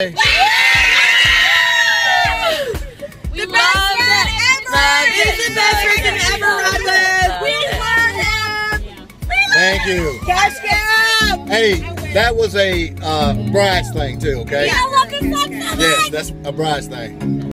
The best friend ever! He's the best person ever, Rodman! We love him! Thank you. Cash cab! Hey, that was a uh, bride's thing too, okay? Yeah, look, it's like Yes, that's a bride's thing.